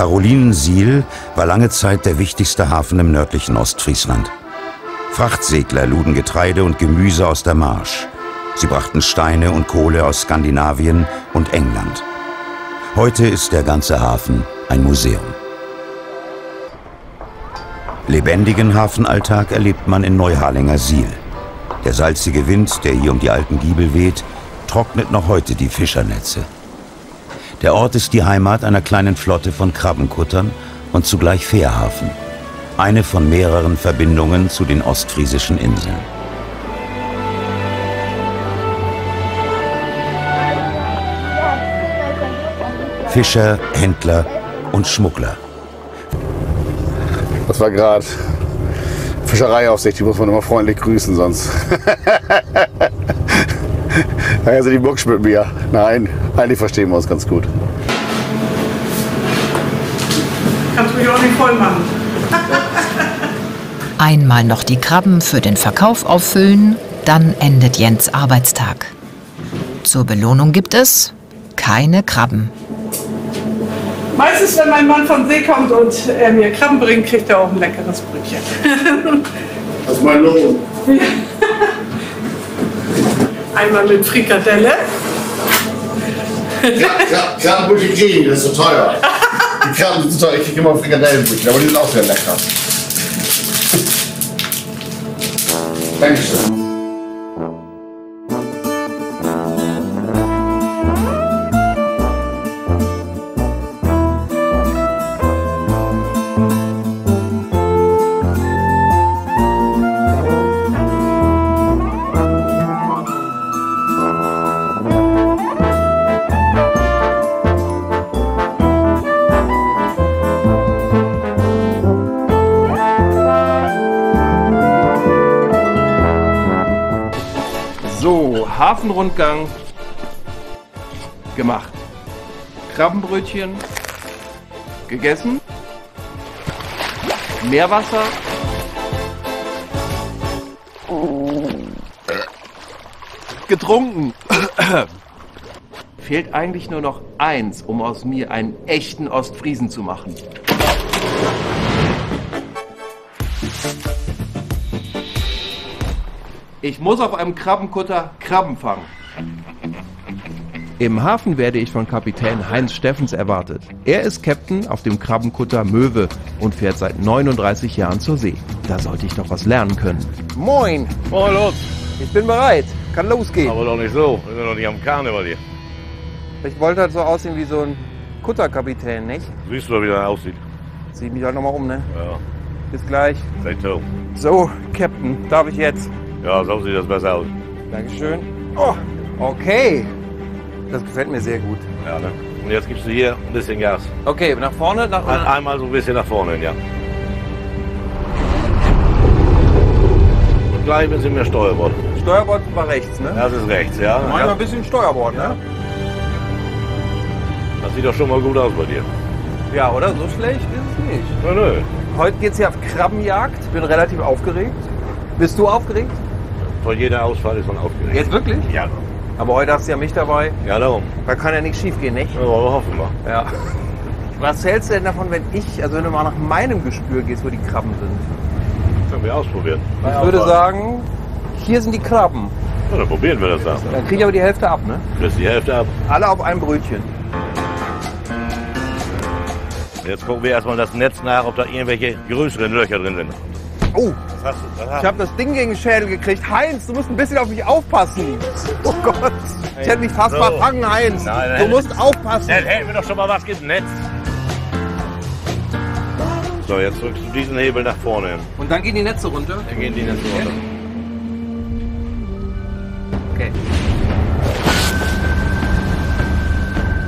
Karolinensiel war lange Zeit der wichtigste Hafen im nördlichen Ostfriesland. Frachtsegler luden Getreide und Gemüse aus der Marsch. Sie brachten Steine und Kohle aus Skandinavien und England. Heute ist der ganze Hafen ein Museum. Lebendigen Hafenalltag erlebt man in Neuharlinger Siel. Der salzige Wind, der hier um die alten Giebel weht, trocknet noch heute die Fischernetze. Der Ort ist die Heimat einer kleinen Flotte von Krabbenkuttern und zugleich Fährhafen. Eine von mehreren Verbindungen zu den ostfriesischen Inseln. Fischer, Händler und Schmuggler. Das war gerade Fischereiaufsicht, die muss man immer freundlich grüßen, sonst. Sind die Mucksch mit mir. Nein, eigentlich verstehen wir uns ganz gut. Kannst mich auch nicht voll machen. Einmal noch die Krabben für den Verkauf auffüllen, dann endet Jens Arbeitstag. Zur Belohnung gibt es keine Krabben. Meistens, wenn mein Mann von See kommt und er mir Krabben bringt, kriegt er auch ein leckeres Brötchen. Das ist mein Lohn. Einmal mit Frikadelle. Krabbenbrötchen kriegen, das ist so teuer. Die Krabben sind so teuer, ich kriege immer Frikadellenbrötchen, aber die sind auch sehr lecker. Dankeschön. So, Hafenrundgang gemacht. Krabbenbrötchen gegessen. Meerwasser. Getrunken. Fehlt eigentlich nur noch eins, um aus mir einen echten Ostfriesen zu machen. Ich muss auf einem Krabbenkutter Krabben fangen. Im Hafen werde ich von Kapitän Heinz Steffens erwartet. Er ist Captain auf dem Krabbenkutter Möwe und fährt seit 39 Jahren zur See. Da sollte ich doch was lernen können. Moin, Moin los, ich bin bereit. Kann losgehen. aber doch nicht so. Wir sind doch nicht am Karneval hier. Ich wollte halt so aussehen wie so ein Kutterkapitän, nicht? Siehst du, wie der aussieht? Zieh mich halt nochmal um, ne? Ja, Bis gleich. sei to. So, Captain, darf ich jetzt? Ja, so sieht das besser aus. Dankeschön. Oh, okay. Das gefällt mir sehr gut. Ja, ne? Und jetzt gibst du hier ein bisschen Gas. Okay, nach vorne, nach Ein, einmal so ein bisschen nach vorne, ja. Und gleich ein bisschen mehr Steuerbord. Steuerbord war rechts, ne? Das ist rechts, ja. Manchmal ja. ein bisschen Steuerbord, ne? Das sieht doch schon mal gut aus bei dir. Ja, oder? So schlecht ist es nicht. Nö, nö. Heute geht's hier auf Krabbenjagd. Bin relativ aufgeregt. Bist du aufgeregt? Vor jeder Ausfall ist man aufgeregt. Jetzt wirklich? Ja. Aber heute hast du ja mich dabei. Ja, darum. Da kann ja nichts schief gehen, nicht? Ja, aber hoffen wir. Ja. Was hältst du denn davon, wenn ich, also wenn du mal nach meinem Gespür gehst, wo die Krabben sind? Können wir ausprobieren. Ich würde sagen, hier sind die Krabben. Ja, dann probieren wir das dann. Dann krieg ich aber die Hälfte ab, ne? Kriegst die Hälfte ab. Alle auf ein Brötchen. Jetzt gucken wir erstmal das Netz nach, ob da irgendwelche größeren Löcher drin sind. Oh, Was hast du? Was hast ich habe das Ding gegen den Schädel gekriegt. Heinz, du musst ein bisschen auf mich aufpassen. Oh Gott. Ich hätte mich fast So. verfangen, Heinz. Nein, du musst aufpassen. Dann hätten wir doch schon mal was Netz. So, jetzt drückst du diesen Hebel nach vorne hin. Und dann gehen die Netze runter. Dann gehen die Netze runter. Okay.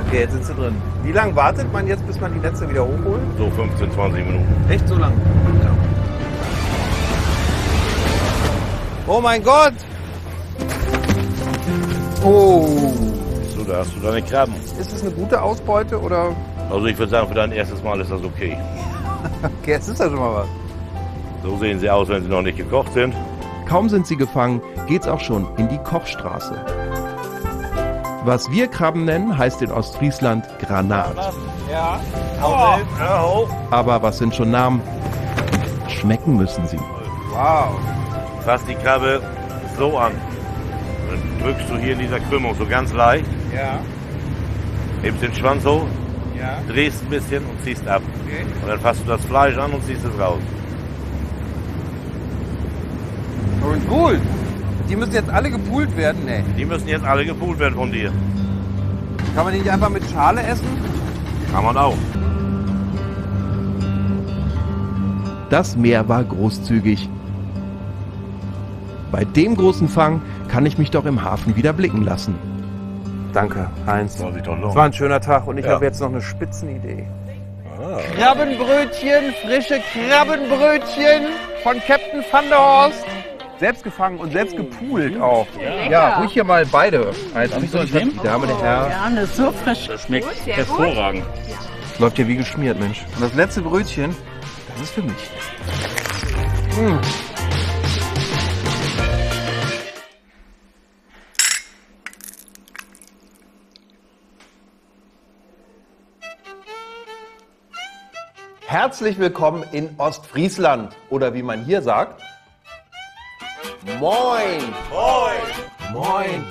Okay, jetzt sind sie drin. Wie lange wartet man jetzt, bis man die Netze wieder hochholt? So 15, 20 Minuten. Echt so lang? Oh mein Gott! Oh. So, da hast du deine Krabben. Ist das eine gute Ausbeute oder? Also ich würde sagen, für dein erstes Mal ist das okay. Okay, jetzt ist ja schon mal was. So sehen sie aus, wenn sie noch nicht gekocht sind. Kaum sind sie gefangen, geht's auch schon in die Kochstraße. Was wir Krabben nennen, heißt in Ostfriesland Granat. Ja. Hoch. Aber was sind schon Namen? Schmecken müssen sie. Wow. Fass die Krabbe so an. Dann drückst du hier in dieser Krümmung so ganz leicht, Ja. hebst den Schwanz hoch, Ja. drehst ein bisschen und ziehst ab. Okay. Und dann fasst du das Fleisch an und ziehst es raus. Und gut. Die müssen jetzt alle gepult werden, ne? Die müssen jetzt alle gepult werden von dir. Kann man die nicht einfach mit Schale essen? Kann man auch. Das Meer war großzügig. Bei dem großen Fang kann ich mich doch im Hafen wieder blicken lassen. Danke, Heinz. Soll sich doch Es war ein schöner Tag und ich Ja. habe jetzt noch eine Spitzenidee. Krabbenbrötchen, frische Krabbenbrötchen von Captain Van der Horst. Selbst gefangen und selbst gepult auch. Ja, ruhig hier mal beide. Also, wie soll ich die Dame, der Herr. Gerne, so frisch. Das schmeckt hervorragend. Läuft ja wie geschmiert, Mensch. Und das letzte Brötchen, das ist für mich. Mm. Herzlich willkommen in Ostfriesland oder wie man hier sagt. Moin! Moin! Moin!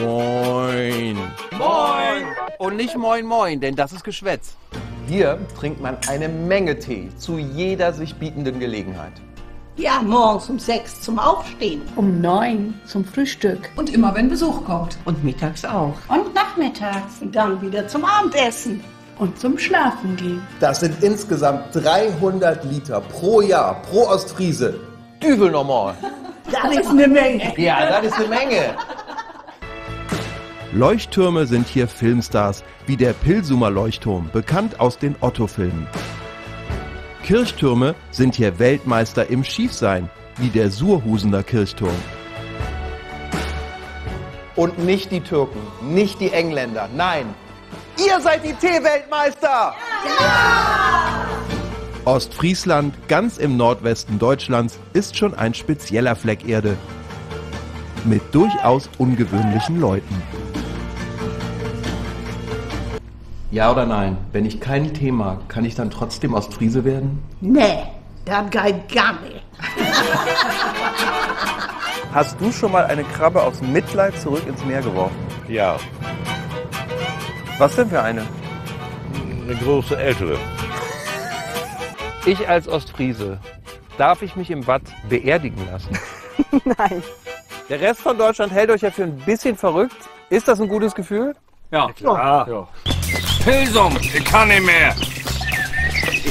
Moin! Moin! Und nicht Moin Moin, denn das ist Geschwätz. Hier trinkt man eine Menge Tee zu jeder sich bietenden Gelegenheit. Ja, morgens um sechs zum Aufstehen. Um neun zum Frühstück. Und immer wenn Besuch kommt. Und mittags auch. Und nachmittags. Und dann wieder zum Abendessen. Und zum Schlafen gehen. Das sind insgesamt 300 Liter pro Jahr, pro Ostfriese. Düvel normal. Das ist eine Menge. Ja, das ist eine Menge. Leuchttürme sind hier Filmstars, wie der Pilsumer Leuchtturm, bekannt aus den Otto-Filmen. Kirchtürme sind hier Weltmeister im Schiefsein, wie der Surhusener Kirchturm. Und nicht die Türken, nicht die Engländer, nein. Ihr seid die Tee-Weltmeister! Ostfriesland, ganz im Nordwesten Deutschlands, ist schon ein spezieller Fleck Erde. Mit durchaus ungewöhnlichen Leuten. Ja oder nein? Wenn ich keinen Tee mag, kann ich dann trotzdem Ostfriese werden? Nee, geht gar nicht. Hast du schon mal eine Krabbe aus Mitleid zurück ins Meer geworfen? Ja, Was denn für eine? eine große ältere. Ich als Ostfriese, darf ich mich im Watt beerdigen lassen? Nein. Der Rest von Deutschland hält euch ja für ein bisschen verrückt. Ist das ein gutes Gefühl? Ja, klar. Pilsum, ich kann nicht mehr.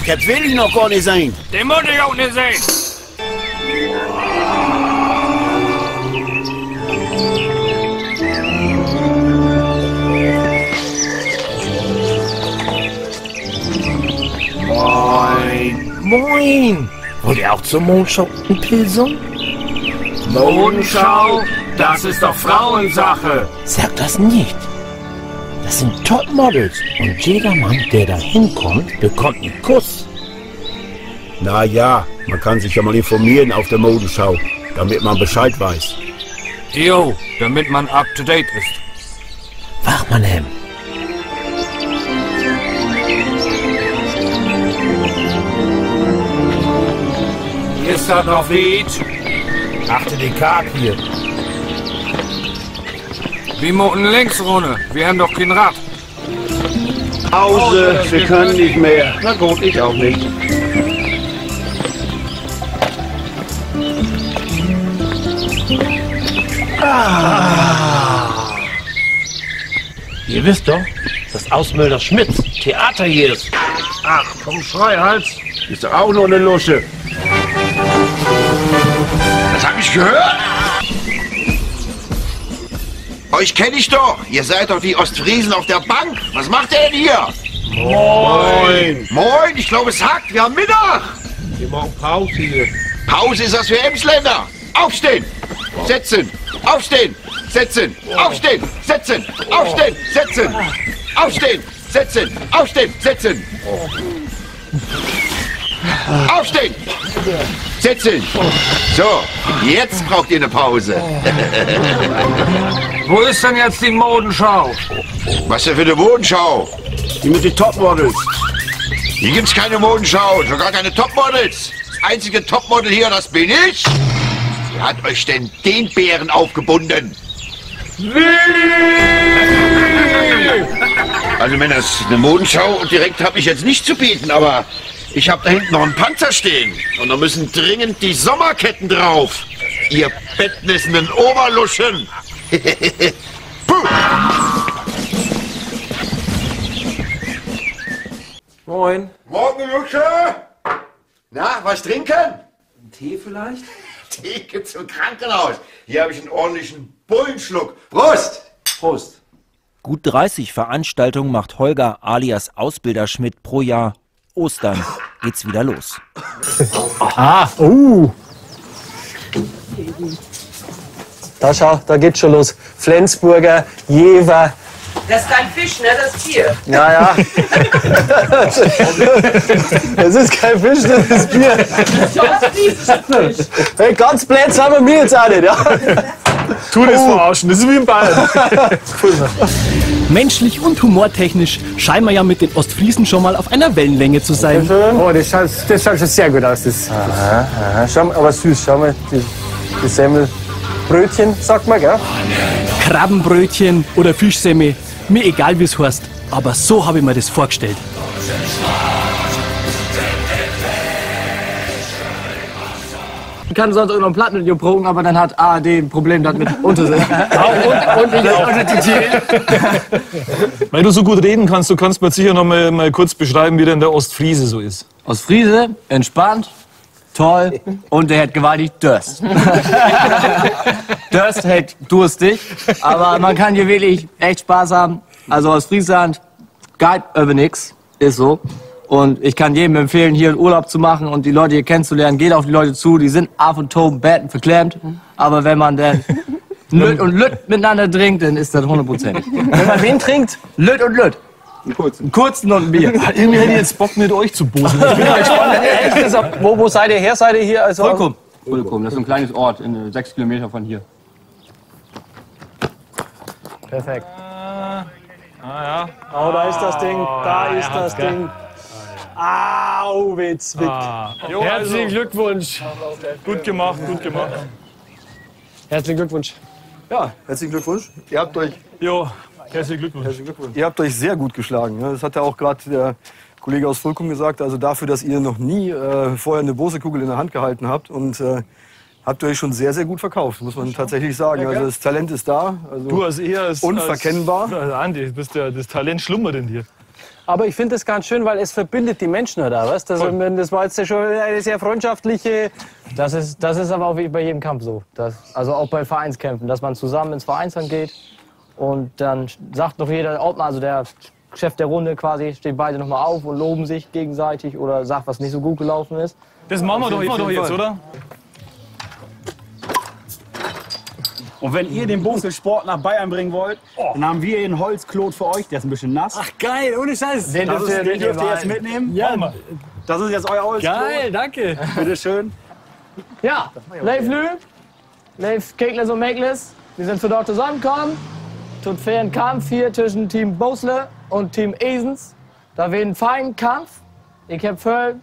Das will ich noch gar nicht sein. Den muss ich auch nicht sehen. Moin. Wollt ihr auch zum Mondschau in Pilsum? Modenschau, das ist doch Frauensache. Sag das nicht. Das sind Topmodels und jeder Mann, der da hinkommt, bekommt einen Kuss. Na ja, man kann sich ja mal informieren auf der Modenschau, damit man Bescheid weiß. Jo, damit man up to date ist. Wachmannhem. Ist das noch Lied? Achte den Karg hier. Wie Moten links, Runde. Wir haben doch kein Rad. Pause, wir können nicht mehr. Na gut, ich auch nicht. Ihr wisst doch, dass aus Mölder Schmidt Theater hier ist. Ach, vom Schreihals. Ist doch auch nur eine Lusche. Hab ich gehört. Euch kenne ich doch. Ihr seid doch die Ostfriesen auf der Bank. Was macht ihr denn hier? Moin. Moin, ich glaube es hackt. Wir haben Mittag. Wir machen Pause hier. Pause ist das für Emsländer. Aufstehen. Setzen. Aufstehen. Setzen. Aufstehen. Setzen. Aufstehen. Setzen. Aufstehen. Setzen. Aufstehen. Setzen. Aufstehen! Sitzen! So, jetzt braucht ihr eine Pause. Wo ist denn jetzt die Modenschau? Was denn für eine Modenschau? Die mit den Topmodels. Hier gibt's keine Modenschau, sogar keine Topmodels. Das einzige Topmodel hier, das bin ich. Wer hat euch denn den Bären aufgebunden? Also wenn das eine Modenschau direkt habe ich jetzt nicht zu bieten, aber ich habe da hinten noch einen Panzer stehen und da müssen dringend die Sommerketten drauf. Ihr bettnissenden Oberluschen. Puh. Moin. Morgen, Lusche. Na, was trinken? Tee vielleicht? Tee gibt's im Krankenhaus. Hier habe ich einen ordentlichen Bullenschluck. Prost! Prost. Gut 30 Veranstaltungen macht Holger alias Ausbilder Schmidt pro Jahr. Ostern geht's wieder los. Ah, uh. Da schau, da geht's schon los. Flensburger, Jever. Das ist kein Fisch, ne? Das ist Bier. Ja, ja. Das ist kein Fisch, das ist Bier. Hey, ganz blöd sind wir mir jetzt auch nicht, ja. Tu das verarschen, das ist wie in Bayern. Menschlich und humortechnisch scheinen wir ja mit den Ostfriesen schon mal auf einer Wellenlänge zu sein. Oh, das schaut, das schaut schon sehr gut aus. Das, aha, aha. Schau mal, aber süß, schau mal, die, die Semmelbrötchen, sagt man, gell? Krabbenbrötchen oder Fischsemmel, mir egal wie es heißt. Aber so habe ich mir das vorgestellt. Kann sonst auch noch Platten mit dir proben, aber dann hat ARD ein Problem damit mit Untersinn. und, und ich auch. Weil du so gut reden kannst, du kannst mir sicher noch mal, mal kurz beschreiben, wie denn der Ostfriese so ist. Ostfriese, entspannt, toll und der hat gewaltig Durst. Durst hält durstig, aber man kann hier wirklich echt Spaß haben. Also aus Friesland, geil über nix, ist so. Und ich kann jedem empfehlen, hier einen Urlaub zu machen und die Leute hier kennenzulernen. Geht auf die Leute zu, die sind af und toben, betten, verklemmt. Aber wenn man dann Lütt und Lütt miteinander trinkt, dann ist das hundertprozentig. Wenn man wen trinkt, Lütt und Lütt. Einen kurzen. Einen kurzen und ein Bier. Irgendwie hätte ich jetzt Bock mit euch zu bosen. Ich bin spannend. Echt, das ist- wo, wo seid ihr her? Seid ihr hier? Also Fulkum. Fulkum, das ist ein kleines Ort, in äh, sechs Kilometer von hier. Perfekt. Ah, ja. Oh, da ist das Ding. Da ist das Ding. Au, Witz, Wick. Ah. Jo, Herzlichen also. Glückwunsch. Gut gemacht, gut gemacht. Herzlichen Glückwunsch. Ja, herzlichen Glückwunsch. Ihr habt euch, Jo, herzlichen Glückwunsch. herzlichen Glückwunsch. Ihr habt euch sehr gut geschlagen. ne? Das hat ja auch gerade der Kollege aus Fulkum gesagt. Also dafür, dass ihr noch nie äh, vorher eine Bose-Kugel in der Hand gehalten habt und äh, habt ihr euch schon sehr, sehr gut verkauft, muss man tatsächlich sagen. Ja, Also das Talent ist da. Also Du als eher als, unverkennbar. Als, also Andi, bist der, das Talent schlummert in dir. Aber ich finde das ganz schön, weil es verbindet die Menschen da, weißt das, das war jetzt ja schon eine sehr freundschaftliche. Das ist, das ist aber auch wie bei jedem Kampf so. Das, also auch bei Vereinskämpfen, dass man zusammen ins Vereinsland geht und dann sagt noch jeder, Ordner, also der Chef der Runde quasi, stehen beide noch mal auf und loben sich gegenseitig oder sagt, was nicht so gut gelaufen ist. Das machen wir doch, doch jetzt, oder? Und wenn ihr den Boselsport nach Bayern bringen wollt, dann haben wir hier einen Holzklot für euch. Der ist ein bisschen nass. Ach geil, ohne Scheiß. Den dürft ist, den dürft ihr jetzt mitnehmen. Ja. Das ist jetzt euer Holzklot. Geil, danke. Bitte schön. Ja, Leif Lü, Leif Kekles und Mekles, wir sind für dort zusammengekommen. Tut fairen Kampf hier zwischen Team Bosle und Team Esens. Da wird ein feinen Kampf. Ich hab voll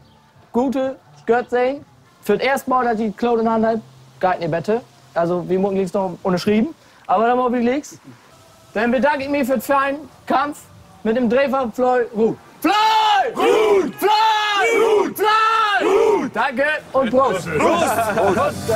gute Gott sehen. Für das erste Mal, dass ich Claude in Hand habe, geht nicht bitte. Also, wie Mutten liegt's noch unterschrieben. Aber dann mal wie liegt's. Dann bedanke ich mich für den feinen Kampf mit dem Drehfach Floyd Ruth. Floyd! Ruth! Floyd! Ruth! Floyd! Ruth! Danke und Prost! Prost!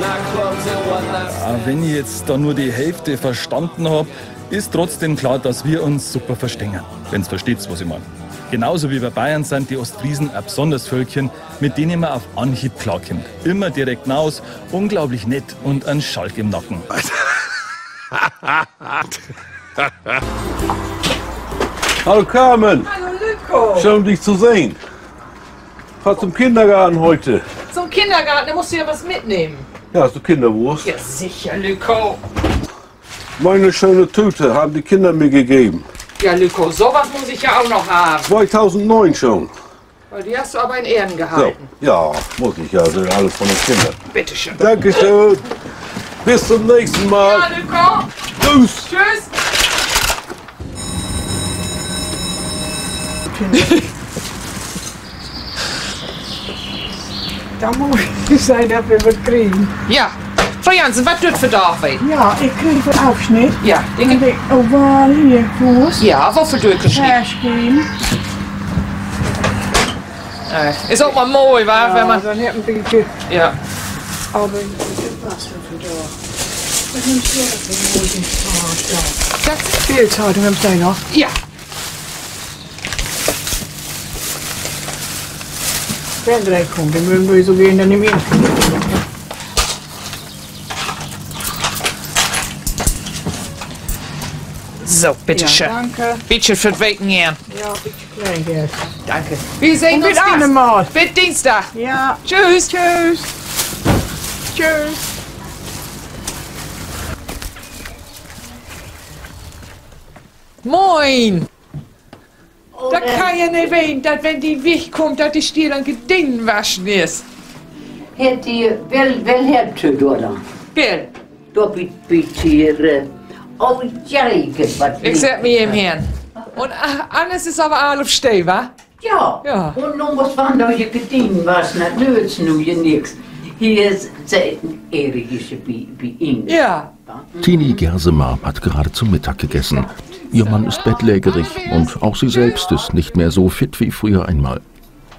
Ja, wenn ich jetzt da nur die Hälfte verstanden habe, ist trotzdem klar, dass wir uns super verstehen. Wenn ihr versteht, was ich meine. Genauso wie bei Bayern sind die Ostfriesen ein besonderes Völkchen, mit denen man auf Anhieb klarkommt. Immer direkt hinaus, unglaublich nett und ein Schalk im Nacken. Hallo Carmen, Hallo Lüko. schön dich zu sehen. Fahr zum Kindergarten heute. Zum Kindergarten, da musst du ja was mitnehmen. Ja, hast du Kinderwurst? Ja, sicher, Lüko. Meine schöne Tüte haben die Kinder mir gegeben. Ja, Lüko, sowas muss ich ja auch noch haben. 2009 schon. Die hast du aber in Ehren So, gehalten. ja, muss ich ja. Das ist alles von den Kindern. Bitteschön. Dankeschön. Bis zum nächsten Mal. Ja, Nico. Tschüss. Tschüss. Da muss ich sein, dass wir was kriegen. Ja. Frau Jansen, was tut für David? Ja, ich kriege den Aufschnitt. Ja, den Und den Oval hier, Fuß. Ja, wofür durchgeschnitten? Hairschrien. Äh, ist auch mal mooi, wa? Ja, man. dann hätten wir die... Ja. Aber was für da? Was nimmst du das denn wohl Das Spielzeitung nimmst du noch? Ja. Wenn gleich kommt, dann würden wir so gehen, dann nehmen wir So, bitteschön. Ja, danke. Bitte für Weken gern. Ja, bitte klein. Danke. Wir sehen Und uns einmal. Bis Dienstag. Ja. Tschüss. Tschüss. Tschüss. Moin. Da kann ja nicht wehen, dass wenn die Weg kommt, dass die Stier dann Gedingen waschen ist. Het je wel, wel hebt u door dan? Wel. Door bitte Oh, jerke, wat Ich sag mir im Herrn. Und ah, alles ist aber alles auf Steh, wa? Ja. Ja. Und nun was van dat je gedien was, dat nützt nu je niks. Hier Erigische bei, bei Ihnen. Ja. Tini Gersemar hat gerade zum Mittag gegessen. Ihr Mann ist bettlägerig und auch sie selbst ist nicht mehr so fit wie früher einmal.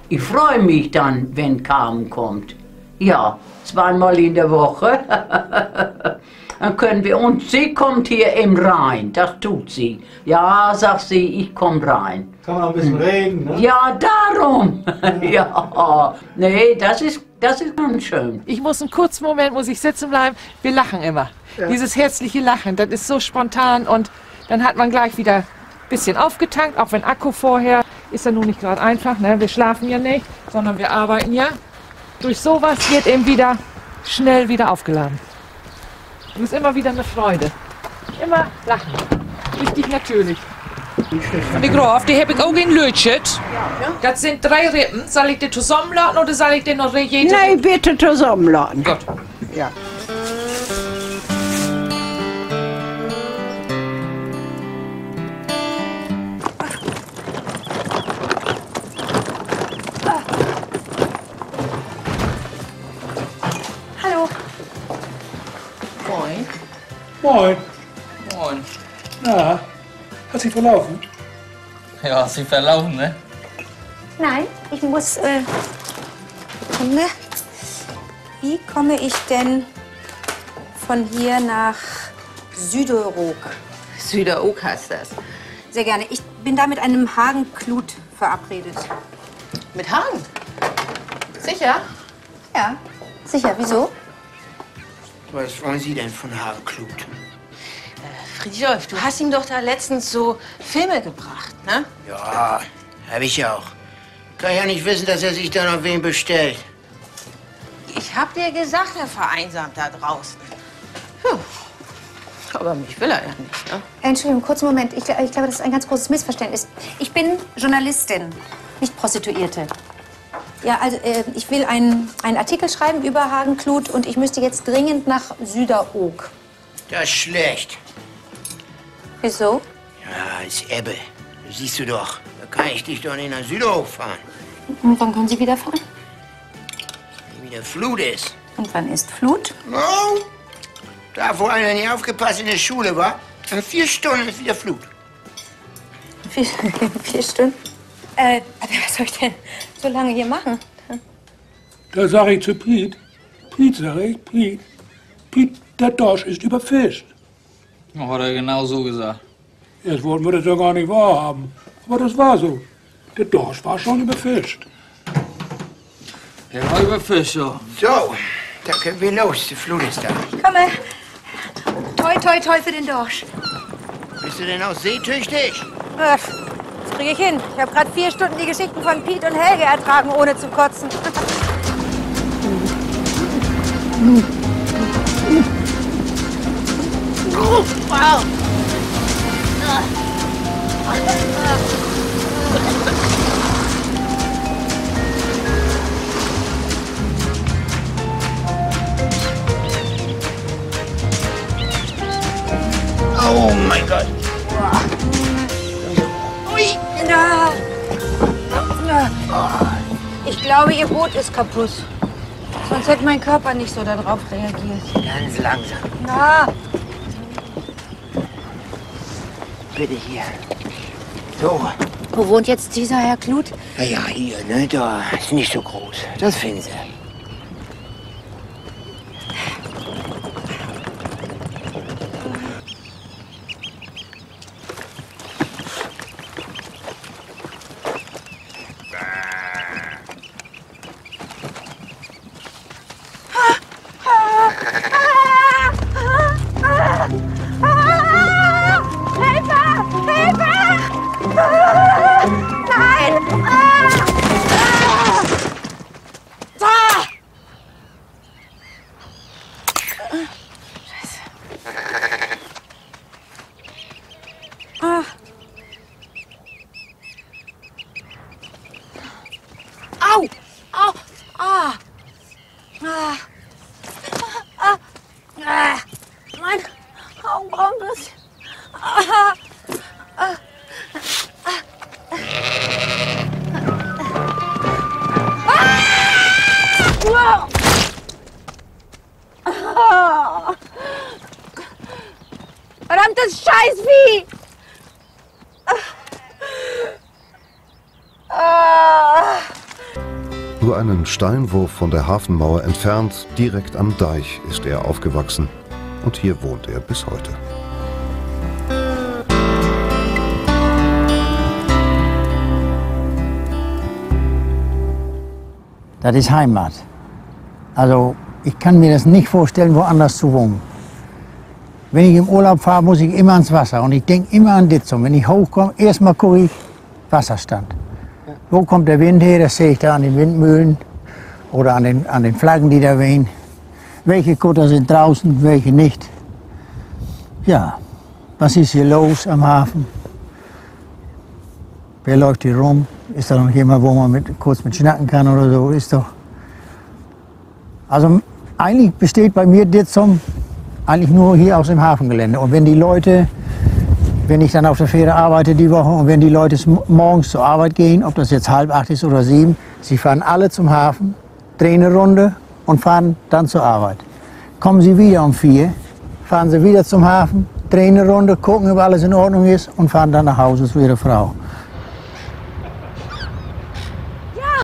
Ich freue mich dann, wenn Carmen kommt. Ja, zweimal in der Woche. dann können wir, und sie kommt hier im Rhein, das tut sie. Ja, sagt sie, ich komme rein. Kann man ein bisschen reden, ne? Ja, darum. ja, nee, das ist, das ist ganz schön. Ich muss einen kurzen Moment, muss ich sitzen bleiben. Wir lachen immer. Ja. Dieses herzliche Lachen, das ist so spontan und dann hat man gleich wieder ein bisschen aufgetankt, auch wenn Akku vorher ist ja nun nicht gerade einfach. Ne? Wir schlafen ja nicht, sondern wir arbeiten ja. Durch sowas wird eben wieder schnell wieder aufgeladen. Du bist immer wieder eine Freude. Immer lachen. Richtig natürlich. Die Graf, die habe ich auch in Lötschet. Das sind drei Rippen. Soll ich die zusammenladen oder soll ich die noch jede... Nein, bitte zusammenladen. Gut. Ja. Moin. Moin. Na, hat sich verlaufen? Ja, sie verlaufen, ne? Nein, ich muss. Äh, Sekunde. Wie komme ich denn von hier nach Süderog? Süderog heißt das. Sehr gerne. Ich bin da mit einem Hagenklut verabredet. Mit Hagen? Sicher? Ja, sicher. Wieso? Was wollen Sie denn von Hagenklut? Friedolf, du hast ihm doch da letztens so Filme gebracht, ne? Ja, hab ich auch. Kann ja nicht wissen, dass er sich da noch wen bestellt. Ich hab dir gesagt, er vereinsamt da draußen. Puh. Aber mich will er ja nicht, ne? Entschuldigung, kurzen Moment. Ich, ich glaube, das ist ein ganz großes Missverständnis. Ich bin Journalistin, nicht Prostituierte. Ja, also äh, ich will einen, einen Artikel schreiben über Hagenklut und ich müsste jetzt dringend nach Süderoog. Das ist schlecht. Wieso? Ja, ist Ebbe. Siehst du doch. Da kann ich dich doch nicht nach Süderhof fahren. Und wann können Sie wieder fahren? Wie wieder Flut ist. Und wann ist Flut? Oh, da, wo einer nicht aufgepasst in der Schule war, in vier Stunden ist wieder Flut. Vier, vier Stunden? Äh, was soll ich denn so lange hier machen? Da sag ich zu Piet, Piet, sag ich, Piet, Piet, der Dorsch ist überfischt. Hat er genau so gesagt. Jetzt wollten wir das ja gar nicht wahrhaben. Aber das war so. Der Dorsch war schon überfischt. Er war überfischt, ja. So, da können wir los. Die Flut ist da. Komme. Toi, toi, toi für den Dorsch. Bist du denn auch seetüchtig? kriege ich hin. Ich habe gerade vier Stunden die Geschichten von Pete und Helge ertragen, ohne zu kotzen. Oh wow. Oh mein Gott. Kinder! Ich glaube, ihr Boot ist kaputt. Sonst hätte mein Körper nicht so darauf reagiert. Ganz langsam. Na! Bitte hier. So. Wo wohnt jetzt dieser Herr Klut? Na ah ja, hier, ne? Da ist nicht so groß. Das finden Sie. Verdammtes Scheißvieh! Nur einen Steinwurf von der Hafenmauer entfernt, direkt am Deich, ist er aufgewachsen. Und hier wohnt er bis heute. Das ist Heimat. Also ich kann mir das nicht vorstellen, woanders zu wohnen. Wenn ich im Urlaub fahre, muss ich immer ans Wasser und ich denke immer an Ditzum. Wenn ich hochkomme, erstmal gucke ich Wasserstand. Wo kommt der Wind her? Das sehe ich da an den Windmühlen oder an den, an den Flaggen, die da wehen. Welche Kutter sind draußen, welche nicht. Ja, was ist hier los am Hafen? Wer läuft hier rum? Ist da noch jemand, wo man mit, kurz mit schnacken kann oder so? Ist doch. Also eigentlich besteht bei mir Ditzum eigentlich nur hier aus dem Hafengelände. Und wenn die Leute, wenn ich dann auf der Fähre arbeite die Woche und wenn die Leute morgens zur Arbeit gehen, ob das jetzt halb acht ist oder sieben, sie fahren alle zum Hafen, drehen eine Runde und fahren dann zur Arbeit. Kommen sie wieder um vier, fahren sie wieder zum Hafen, drehen eine Runde, gucken, ob alles in Ordnung ist und fahren dann nach Hause zu ihrer Frau.